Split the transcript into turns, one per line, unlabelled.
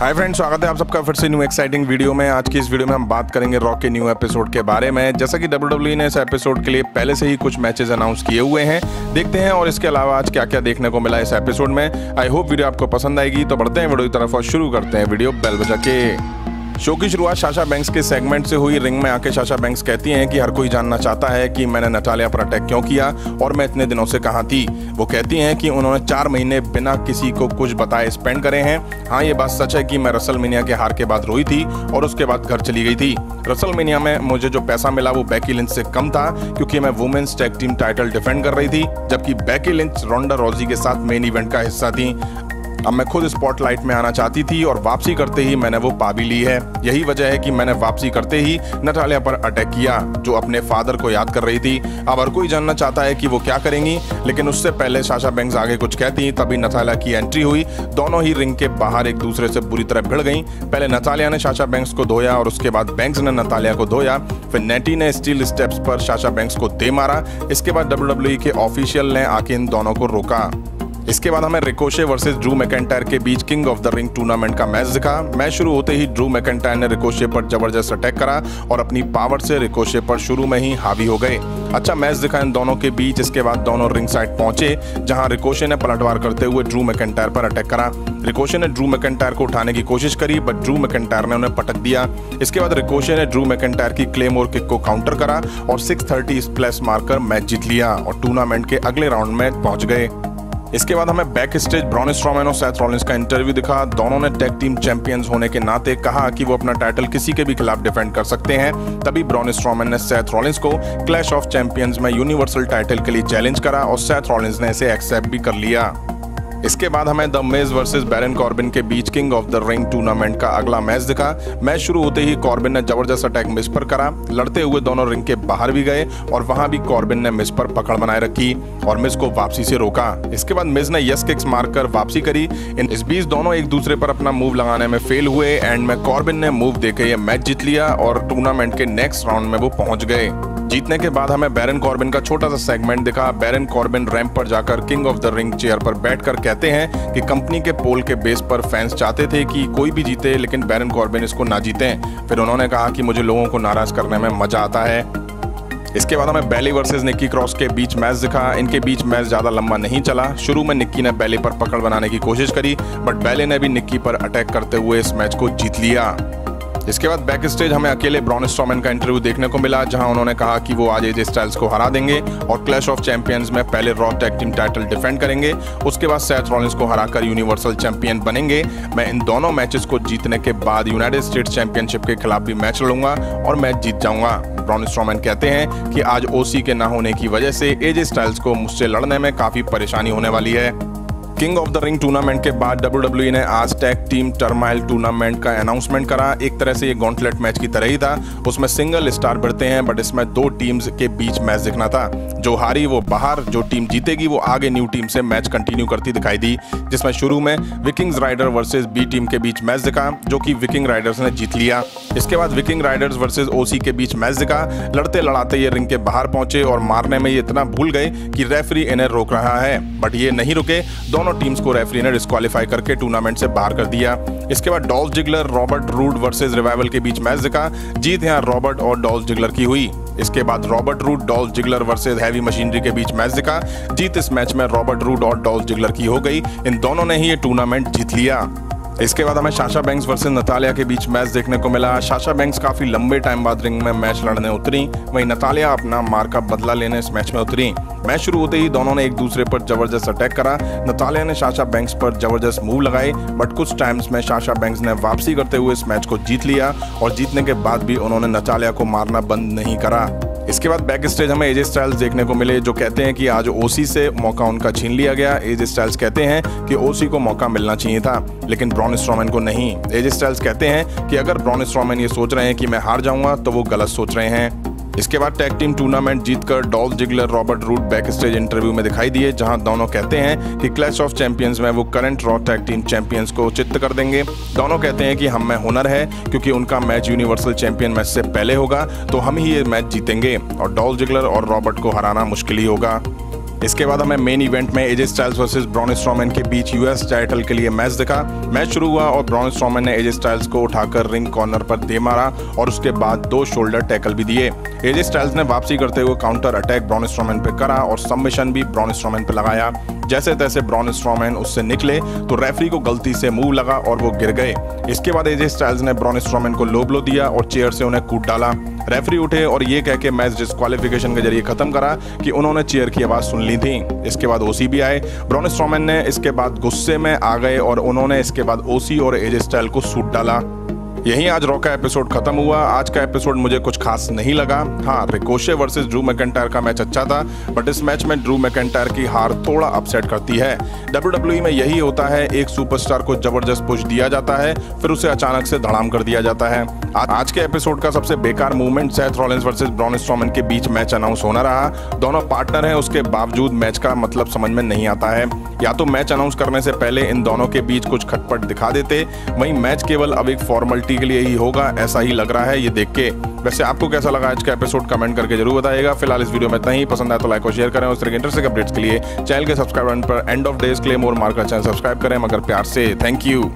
Hi friends स्वागत है आप सबका फिर से न्यू एक्साइटिंग वीडियो में। आज की इस वीडियो में हम बात करेंगे रॉक के न्यू एपिसोड के बारे में। जैसा कि डब्ल्यू ने इस एपिसोड के लिए पहले से ही कुछ मैचेस अनाउंस किए हुए हैं, देखते हैं और इसके अलावा आज क्या क्या देखने को मिला इस एपिसोड में। आई होप वीडियो आपको पसंद आएगी। तो बढ़ते हैं वीडियो की तरफ़ और शुरू करते हैं वीडियो बेल बजा के। शो की शुरुआत शाशा बैंक्स के सेगमेंट से हुई। रिंग में आके शाशा बैंक्स कहती हैं कि हर कोई जानना चाहता है कि मैंने नटालिया पर अटैक क्यों किया और मैं इतने दिनों से कहाँ थी। वो कहती हैं कि उन्होंने चार महीने बिना किसी को कुछ बताए स्पेंड करे हैं। हाँ ये बात सच है कि मैं रसल मीनिया के हार के बाद रोई थी और उसके बाद घर चली गई थी। रसल मीनिया में मुझे जो पैसा मिला वो बैकी लिंच से कम था, क्योंकि मैं women's tag team title defend कर रही थी, जबकि बैकी लिंच रोंडा रोजी के साथ मेन इवेंट का हिस्सा थी। अब मैं खुद स्पॉटलाइट में आना चाहती थी और वापसी करते ही मैंने वो पा भी ली है। यही वजह है कि मैंने वापसी करते ही नटालिया पर अटैक किया, जो अपने फादर को याद कर रही थी। अब हर कोई जानना चाहता है कि वो क्या करेंगी, लेकिन उससे पहले साशा बैंक्स आगे कुछ कहती तभी नथालिया की एंट्री हुई। दोनों ही रिंग के बाहर एक दूसरे से बुरी तरह भिड़ गई। पहले नतालिया ने साशा बैंक्स को धोया और उसके बाद बैंक्स ने नतालिया को धोया। फिर नेटी ने स्टील स्टेप्स पर साशा बैंक्स को दे मारा। इसके बाद डब्ल्यू के ऑफिशियल ने आके इन दोनों को रोका। इसके बाद हमें रिकोशे वर्सेस ड्रू मैकेंटायर के बीच King of the Ring tournament का मैच दिखा। मैच शुरू होते ही ड्रू मैकेंटायर ने रिकोशे पर ज़बरदस्त अटैक करा और अपनी पावर से रिकोशे पर शुरू में ही हावी हो गए। अच्छा मैच दिखा इन दोनों के बीच। इसके बाद दोनों रिंग साइड पहुँचे, जहाँ रिकोशे ने पलटवार करते हुए ड्रू मैकेंटायर पर अटैक करा। रिकोशे ने ड्रू मैकेंटायर को उठाने की कोशिश करी बट ड्रू मैकेंटायर ने उन्हें पटक दिया। इसके बाद रिकोशे ने ड्रू मैकेंटायर की क्लेम और किक को काउंटर करा और 630 स्प्लैश मारकर मैच जीत लिया और टूर्नामेंट के अगले राउंड में पहुँच गए। इसके बाद हमें बैक स्टेज ब्रॉन स्ट्रॉमैन और सैथ रॉलिंस का इंटरव्यू दिखा। दोनों ने टैग टीम चैंपियंस होने के नाते कहा कि वो अपना टाइटल किसी के भी खिलाफ डिफेंड कर सकते हैं। तभी ब्रॉन स्ट्रॉमैन ने सैथ रॉलिंस को क्लैश ऑफ़ चैंपियंस में यूनिवर्सल टाइटल के लिए चैलेंज करा और सैथ रॉलिंस ने इसे एक्सेप्ट भी कर लिया। इसके बाद हमें द मेज वर्सेस बैरन कॉर्बिन के बीच King of the Ring tournament का अगला मैच दिखा। मैच शुरू होते ही कॉर्बिन ने ज़बरदस्त अटैक मिस पर करा। लड़ते हुए दोनों रिंग के बाहर भी गए और वहाँ भी कॉर्बिन ने मिस पर पकड़ बनाए रखी और मिस को वापसी से रोका। इसके बाद मिस ने यस किक्स मारकर वापसी करी। इन इस बीच दोनों एक दूसरे पर अपना मूव लगाने में फेल हुए। एंड में कॉर्बिन ने मूव देकर यह मैच जीत लिया और टूर्नामेंट के नेक्स्ट राउंड में वो पहुँच गए। जीतने के बाद हमें बैरन कॉर्बिन का छोटा सा सेगमेंट दिखा। बैरन कॉर्बिन रैंप पर जाकर King of the Ring chair पर बैठकर कहते हैं कि कंपनी के पोल के बेस पर फैंस चाहते थे कि कोई भी जीते, लेकिन बैरन कॉर्बिन इसको ना जीते। फिर उन्होंने कहा कि मुझे लोगों को नाराज़ करने में मज़ा आता है। इसके बाद हमें बैली वर्सेस निक्की क्रॉस के बीच मैच दिखा। इनके बीच मैच ज़्यादा लंबा नहीं चला। शुरू में निक्की ने बैली पर पकड़ बनाने की कोशिश करी बट बैली ने भी निक्की पर अटैक करते हुए इस मैच को जीत लिया। इसके बाद बैक स्टेज हमें अकेले ब्रॉन स्टॉमैन का इंटरव्यू देखने को मिला, जहाँ उन्होंने कहा कि वो आज एजे स्टाइल्स को हरा देंगे और क्लैश ऑफ़ चैंपियंस में पहले Raw tag team title defend करेंगे। उसके बाद सैथ रॉलिंस को हराकर यूनिवर्सल चैंपियन बनेंगे। मैं इन दोनों मैचेस को जीतने के बाद यूनाइटेड स्टेट्स चैंपियनशिप के खिलाफ भी मैच लड़ूँगा और मैच जीत जाऊँगा। ब्रॉन स्ट्रॉमैन कहते हैं कि आज ओसी के ना होने की वजह से एजे स्टाइल्स को मुझसे लड़ने में काफ़ी परेशानी होने वाली है। King of the Ring tournament के बाद डब्ल्यू ने आज टैग टीम टर्माइल टूर्नामेंट का अनाउंसमेंट करा। एक तरह से ये गॉन्टलेट मैच की तरह ही था। उसमें सिंगल स्टार बढ़ते हैं बट इसमें दो टीम्स के बीच मैच दिखना था। जो हारी, वो बाहर। जो टीम जीतेगी, वो आगे न्यू टीम से मैच कंटिन्यू करती दिखाई दी। जिसमें शुरू में Vikings raider versus B team के बीच मैच दिखा, जो कि विकिंग राइडर्स ने जीत लिया। इसके बाद विकिंग राइडर्स वर्सेज ओसी के बीच मैच दिखा। लड़ते लड़ाते ये रिंग के बाहर पहुँचे और मारने में ये इतना भूल गए कि रेफरी इन्हें रोक रहा है। बट ये नहीं रुके। दोनों टीम्स को रेफरी ने डिस्कालीफाई करके टूर्नामेंट से बाहर कर दिया। इसके बाद Dolph Ziggler Robert Roode versus Revival के बीच मैच दिखा। जीत यहाँ रॉबर्ट और डॉल्स जिगलर की हुई। इसके बाद Robert Roode Dolph Ziggler versus heavy machinery के बीच मैच दिखा। जीत इस मैच में रॉबर्ट रूड और डॉल्स जिगलर की हो गई। इन दोनों ने ही ये टूर्नामेंट जीत लिया। इसके बाद हमें शाशा बैंक्स वर्सेस नतालिया के बीच मैच देखने को मिला। शाशा बैंक्स काफ़ी लंबे टाइम बाद रिंग में मैच लड़ने उतरी। वहीं नतालिया अपना मार का बदला लेने इस मैच में उतरी। मैच शुरू होते ही दोनों ने एक दूसरे पर ज़बरदस्त अटैक करा। नतालिया ने शाशा बैंक्स पर ज़बरदस्त मूव लगाए बट कुछ टाइम्स में शाशा बैंक्स ने वापसी करते हुए इस मैच को जीत लिया। और जीतने के बाद भी उन्होंने नतालिया को मारना बंद नहीं करा। इसके बाद बैक स्टेज हमें एजे स्टाइल्स देखने को मिले, जो कहते हैं कि आज ओसी से मौका उनका छीन लिया गया। एजे स्टाइल्स कहते हैं कि ओसी को मौका मिलना चाहिए था, लेकिन ब्रॉन स्ट्रॉमैन को नहीं। एजे स्टाइल्स कहते हैं कि अगर ब्रॉन स्ट्रॉमैन ये सोच रहे हैं कि मैं हार जाऊँगा तो वो गलत सोच रहे हैं। इसके बाद टैग टीम टूर्नामेंट जीतकर Dolph Ziggler, Robert Roode back stage interview में दिखाई दिए, जहाँ दोनों कहते हैं कि क्लैश ऑफ़ चैंपियंस में वो current Raw tag team champions को चित्त कर देंगे। दोनों कहते हैं कि हम में हुनर है, क्योंकि उनका मैच यूनिवर्सल चैंपियन मैच से पहले होगा तो हम ही ये मैच जीतेंगे और डॉल जिगलर और रॉबर्ट को हराना मुश्किल ही होगा। इसके बाद हमें मेन इवेंट में AJ Styles versus Braun Strowman के बीच यूएस टाइटल के लिए मैच दिखा। मैच शुरू हुआ और ब्रॉन स्ट्रॉमैन ने एजे स्टाइल्स को उठाकर रिंग कॉर्नर पर दे मारा और उसके बाद दो शोल्डर टैकल भी दिए। एजे स्टाइल्स ने वापसी करते हुए काउंटर अटैक ब्रॉन स्ट्रॉमैन पे करा और सबमिशन भी ब्रॉन स्ट्रॉमैन पे लगाया। जैसे तैसे ब्रॉन स्ट्रॉमैन उससे निकले तो रेफरी को गलती से मूव लगा और वो गिर गए। इसके बाद एजे स्टाइल्स ने ब्रॉन स्ट्रॉमैन को लो ब्लो दिया और चेयर से उन्हें कूट डाला। रेफरी उठे और ये कह के मैच डिस्कालिफिकेशन के ज़रिए खत्म करा कि उन्होंने चेयर की आवाज़ सुन ली थी इसके बाद ओसी भी आए। ब्रॉन स्ट्रॉमैन ने इसके बाद गुस्से में आ गए और उन्होंने इसके बाद ओसी और एजे स्टाइल को सूट डाला। यही आज रॉ का एपिसोड खत्म हुआ। आज का एपिसोड मुझे कुछ खास नहीं लगा। हाँ रिकोशे वर्सेस ड्रू मैकेंटायर का मैच अच्छा था, बट इस मैच में ड्रू मैकेंटायर की हार थोड़ा अपसेट करती है। डब्ल्यू में यही होता है, एक सुपरस्टार को ज़बरदस्त पुश दिया जाता है, फिर उसे अचानक से धड़ाम कर दिया जाता है। आज के एपिसोड का सबसे बेकार movement Seth Rollins versus Braun Strowman के बीच मैच अनाउंस होना रहा। दोनों पार्टनर हैं, उसके बावजूद मैच का मतलब समझ में नहीं आता है। या तो मैच अनाउंस करने से पहले इन दोनों के बीच कुछ खटपट दिखा देते, वहीं मैच केवल अब एक फॉर्मेलिटी के लिए ही होगा, ऐसा ही लग रहा है ये देख के। वैसे आपको कैसा लगा आज का एपिसोड कमेंट करके ज़रूर बताएगा फ़िलहाल इस वीडियो में इतना ही। पसंद आया तो लाइक और शेयर करें उस तरह के इंटरेस्टिंग अपडेट्स के लिए। चैनल के सब्सक्राइब पर एंड ऑफ़ डेज़ के लिए मोर मार्कर चैनल सब्सक्राइब करें। मगर प्यार से थैंक यू